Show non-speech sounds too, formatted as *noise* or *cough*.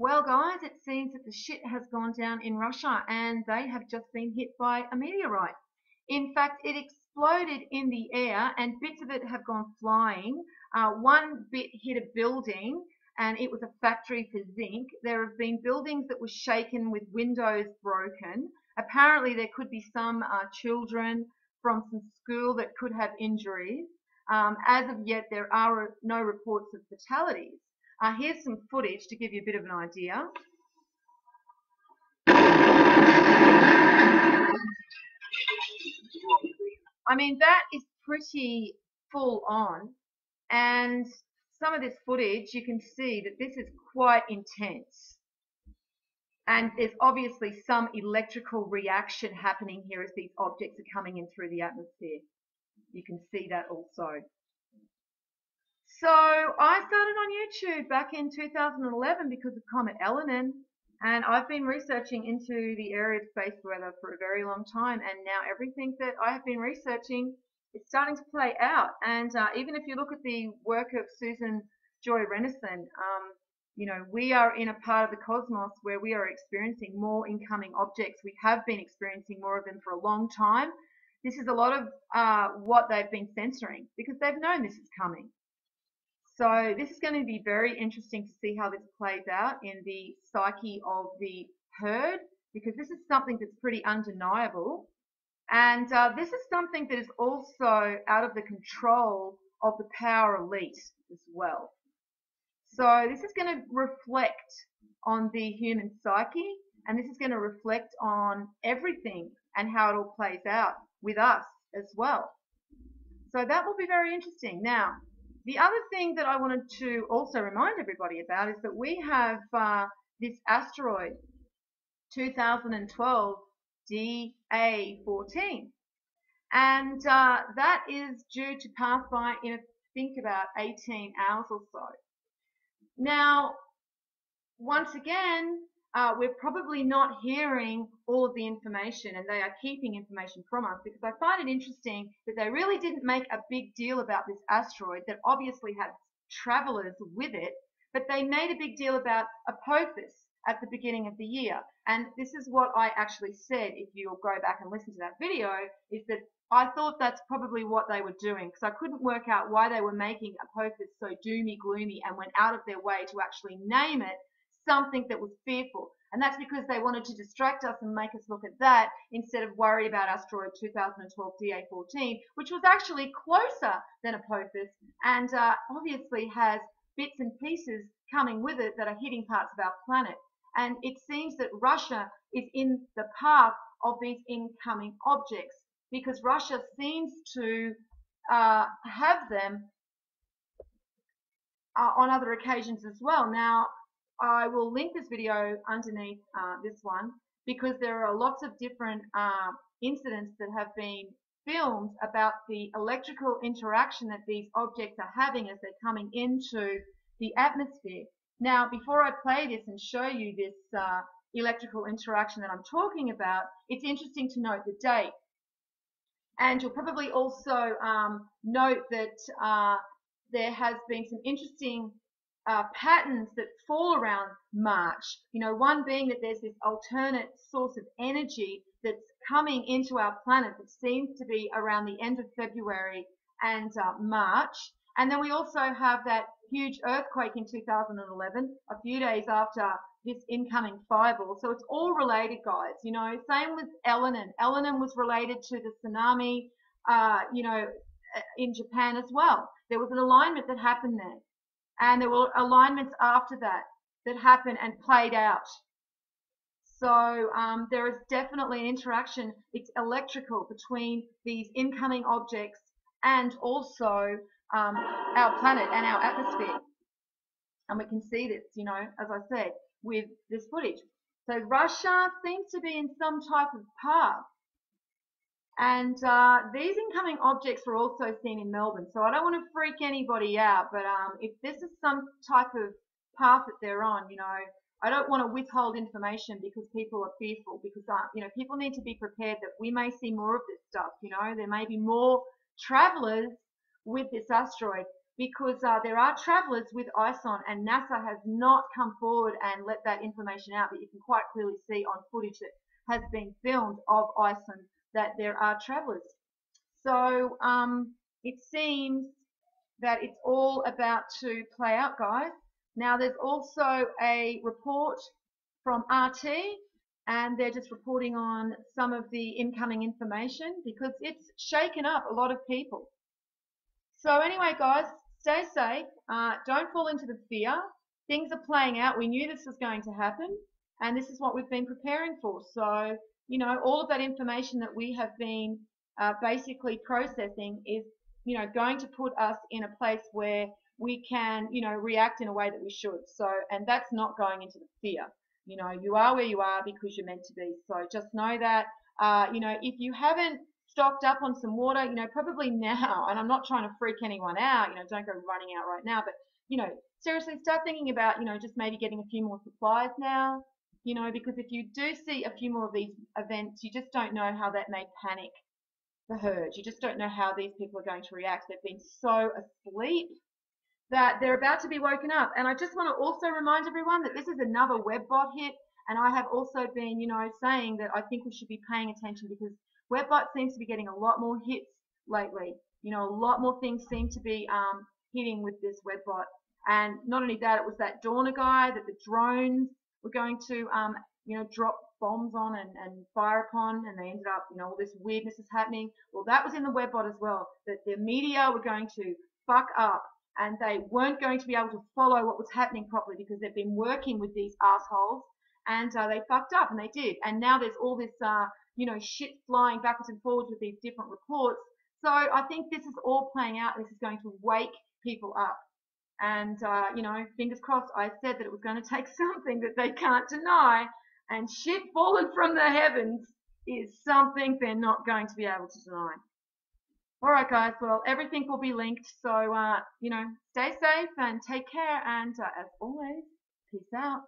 Well, guys, it seems that the shit has gone down in Russia and they have just been hit by a meteorite. In fact, it exploded in the air and bits of it have gone flying. Uh, one bit hit a building and it was a factory for zinc. There have been buildings that were shaken with windows broken. Apparently, there could be some uh, children from some school that could have injuries. Um, as of yet, there are no reports of fatalities. Uh, here's some footage to give you a bit of an idea. I mean, that is pretty full on. And some of this footage, you can see that this is quite intense. And there's obviously some electrical reaction happening here as these objects are coming in through the atmosphere. You can see that also. So I started on YouTube back in 2011 because of Comet Elenin, and I've been researching into the area of space weather for a very long time, and now everything that I have been researching is starting to play out. And uh, even if you look at the work of Susan Joy Rennison, um, you know, we are in a part of the cosmos where we are experiencing more incoming objects. We have been experiencing more of them for a long time. This is a lot of uh, what they've been censoring because they've known this is coming. So this is going to be very interesting to see how this plays out in the psyche of the herd because this is something that's pretty undeniable. And uh, this is something that is also out of the control of the power elite as well. So this is going to reflect on the human psyche and this is going to reflect on everything and how it all plays out with us as well. So that will be very interesting. Now, the other thing that I wanted to also remind everybody about is that we have uh, this asteroid 2012 DA14 and uh, that is due to pass by in I think about 18 hours or so. Now, once again, uh, we're probably not hearing all of the information and they are keeping information from us because I find it interesting that they really didn't make a big deal about this asteroid that obviously had travelers with it, but they made a big deal about Apophis at the beginning of the year. And this is what I actually said, if you'll go back and listen to that video, is that I thought that's probably what they were doing because I couldn't work out why they were making Apophis so doomy gloomy and went out of their way to actually name it something that was fearful. And that's because they wanted to distract us and make us look at that instead of worry about asteroid 2012 DA14, which was actually closer than Apophis and uh, obviously has bits and pieces coming with it that are hitting parts of our planet. And it seems that Russia is in the path of these incoming objects because Russia seems to uh, have them uh, on other occasions as well. Now, I will link this video underneath uh, this one because there are lots of different uh, incidents that have been filmed about the electrical interaction that these objects are having as they're coming into the atmosphere. Now, before I play this and show you this uh, electrical interaction that I'm talking about, it's interesting to note the date. And you'll probably also um, note that uh, there has been some interesting uh, patterns that fall around March. You know, one being that there's this alternate source of energy that's coming into our planet that seems to be around the end of February and uh, March. And then we also have that huge earthquake in 2011, a few days after this incoming fireball. So it's all related, guys. You know, same with Elenin. Elenin was related to the tsunami, uh, you know, in Japan as well. There was an alignment that happened there and there were alignments after that that happened and played out. So um, there is definitely an interaction. It's electrical between these incoming objects and also um, our planet and our atmosphere. And we can see this, you know, as I said, with this footage. So Russia seems to be in some type of path and uh, these incoming objects were also seen in Melbourne. So I don't want to freak anybody out, but um, if this is some type of path that they're on, you know, I don't want to withhold information because people are fearful. Because uh, you know, people need to be prepared that we may see more of this stuff. You know, there may be more travelers with this asteroid. because uh, there are travelers with ISON and NASA has not come forward and let that information out, but you can quite clearly see on footage that has been filmed of ISON that there are travelers. So um, it seems that it's all about to play out, guys. Now there's also a report from RT and they're just reporting on some of the incoming information because it's shaken up a lot of people. So anyway, guys, stay safe. Uh, don't fall into the fear. Things are playing out. We knew this was going to happen, and this is what we've been preparing for. So, you know, all of that information that we have been uh, basically processing is, you know, going to put us in a place where we can, you know, react in a way that we should. So, and that's not going into the fear. You know, you are where you are because you're meant to be. So just know that, uh, you know, if you haven't stocked up on some water, you know, probably *laughs* now, and I'm not trying to freak anyone out, you know, don't go running out right now, but, you know, seriously start thinking about, you know, just maybe getting a few more supplies now, you know, because if you do see a few more of these events, you just don't know how that may panic the herd. You just don't know how these people are going to react. They've been so asleep that they're about to be woken up. And I just want to also remind everyone that this is another WebBot hit. And I have also been, you know, saying that I think we should be paying attention because Webbot seems to be getting a lot more hits lately. You know, a lot more things seem to be um, hitting with this Webbot. And not only that, it was that Dorner guy that the drones were going to, um, you know, drop bombs on and, and fire upon, and they ended up, you know, all this weirdness is happening. Well, that was in the Webbot as well, that the media were going to fuck up and they weren't going to be able to follow what was happening properly because they've been working with these assholes and uh, they fucked up and they did. And now there's all this uh, you know, shit flying backwards and forwards with these different reports. So I think this is all playing out. This is going to wake people up. And, uh, you know, fingers crossed, I said that it was going to take *laughs* something that they can't deny. And shit fallen from the heavens is something they're not going to be able to deny. All right, guys. Well, everything will be linked. So, uh, you know, stay safe and take care. And uh, as always, peace out.